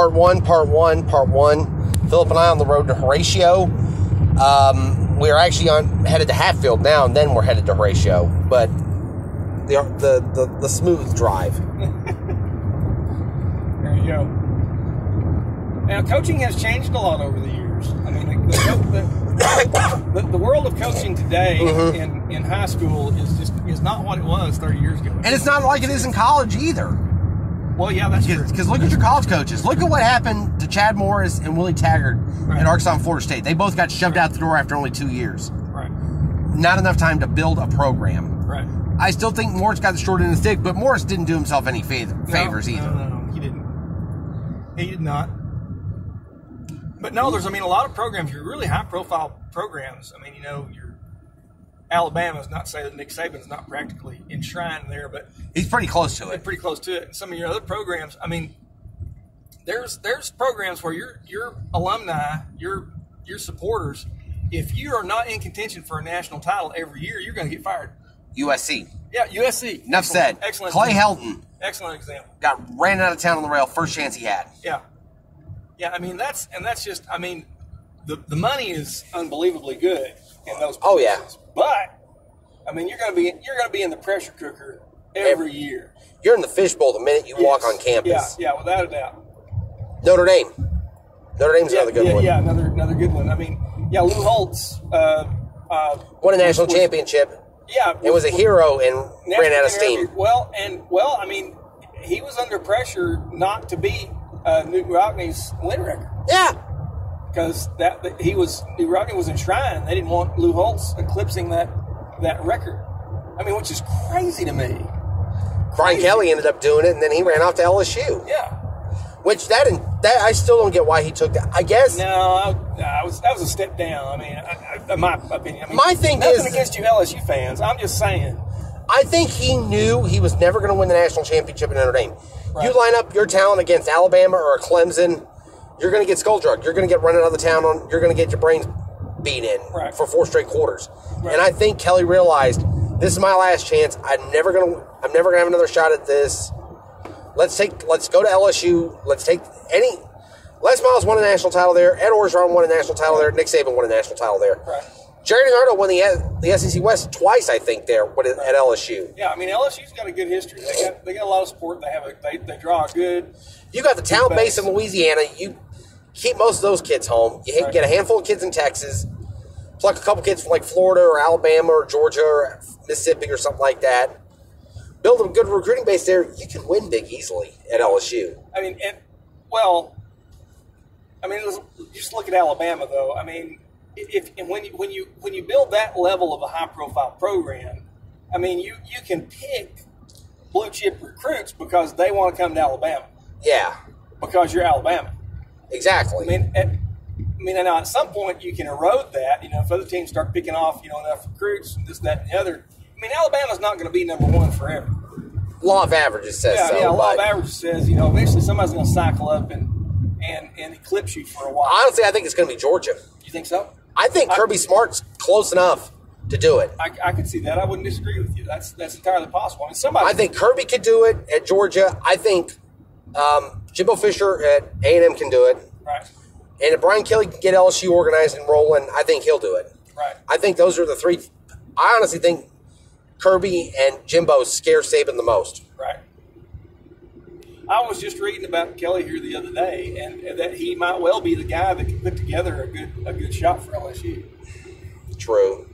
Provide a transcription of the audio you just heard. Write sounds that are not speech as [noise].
part one, part one, part one. Philip and I on the road to Horatio. Um, we're actually on headed to Hatfield now, and then we're headed to Horatio. But the the the, the smooth drive. [laughs] There you go. Now, coaching has changed a lot over the years. I mean, the, the, [coughs] the, the world of coaching today Mm-hmm. in, in high school is just is not what it was 30 years ago. And it's not like it is in college either. Well, yeah, that's. Because look at your college coaches. Look at what happened to Chad Morris and Willie Taggart Right. at Arkansas and Florida State. They both got shoved out the door after only two years. Right, Not enough time to build a program. right. I still think Morris got the short end of the stick, but Morris didn't do himself any fa- No, favors no, either. No, no, he didn't. He did not. But no, there's, I mean, a lot of programs, your really high profile programs. I mean, you know, your Alabama's not saying say that Nick Saban's not practically enshrined there, but He's pretty close to it. pretty close to it. And some of your other programs, I mean, there's there's programs where your your alumni, your your supporters, if you are not in contention for a national title every year, you're going to get fired. USC. Yeah, USC. Enough Excellent- said. Excellent. Clay. Helton Excellent example. got ran out of town on the rail first chance he had. Yeah, yeah. I mean, that's and that's just. I mean, the the money is unbelievably good in those. places. Oh, yeah. But I mean, you're going to be you're going to be in the pressure cooker every year. You're in the fishbowl the minute you walk on campus. Yeah, yeah, without a doubt. Notre Dame. Notre Dame's Yeah, another good yeah, one. yeah, another another good one. I mean, yeah, Lou Holtz. Uh, uh, Won a national was- championship. Yeah, It was a hero and ran out of steam. Well, and well, I mean, he was under pressure not to beat uh, Knute Rockne's win record. Yeah. Because that, that he was Rockne was enshrined. They didn't want Lou Holtz eclipsing that that record. I mean, which is crazy to me. Brian Crazy. Kelly ended up doing it, and then he ran off to LSU. Yeah. Which that and that I still don't get why he took that. I guess No, I, I was that was a step down. I mean, I, I, my opinion. I mean, My thing nothing is- against you LSU fans. I'm just saying. I think he knew he was never going to win the national championship in Notre Dame. Right. You line up your talent against Alabama or a Clemson, you're going to get skull drugged. You're going to get run out of the town on. You're going to get your brains beat in Right. for four straight quarters. Right. And I think Kelly realized this is my last chance. I'm never going to. I'm never going to have another shot at this. Let's take. Let's go to LSU. Let's take any. Les Miles won a national title there. Ed Orgeron won a national title there. Nick Saban won a national title there. Right. Jerry Nardo won the the SEC West twice, I think, there at LSU. Yeah, I mean LSU's got a good history. They got they got a lot of support. They have a they, they draw a good. You got the talent base in Louisiana. You keep most of those kids home. You get a handful of kids in Texas, pluck a couple kids from like Florida or Alabama or Georgia or Mississippi or something like that. Build a good recruiting base there. You can win big easily at LSU. I mean, and well, I mean, just look at Alabama though. I mean, if and when you when you when you build that level of a high profile program, I mean, you you can pick blue chip recruits because they want to come to Alabama Yeah, because you're Alabama. Exactly. I mean, at, I mean, now at some point you can erode that. You know, if other teams start picking off, you know, enough recruits and this, that, and the other. I mean, Alabama's not going to be number one forever. Law of averages says Yeah, so. yeah. Lot of averages says you know eventually somebody's going to cycle up and and and eclipse you for a while. honestly, I think it's going to be Georgia. you think so? I think I- Kirby Smart's close enough to do it. I, I could see that. I wouldn't disagree with you. That's that's entirely possible. I mean, somebody. I think Kirby could do it at Georgia. I think um, Jimbo Fisher at A and M can do it. right, And if Brian Kelly can get LSU organized and rolling, I think he'll do it. right. I think those are the three. I honestly think Kirby and Jimbo scare Saban the most. Right. I was just reading about Kelly here the other day, and that he might well be the guy that can put together a good a good shot for LSU. True.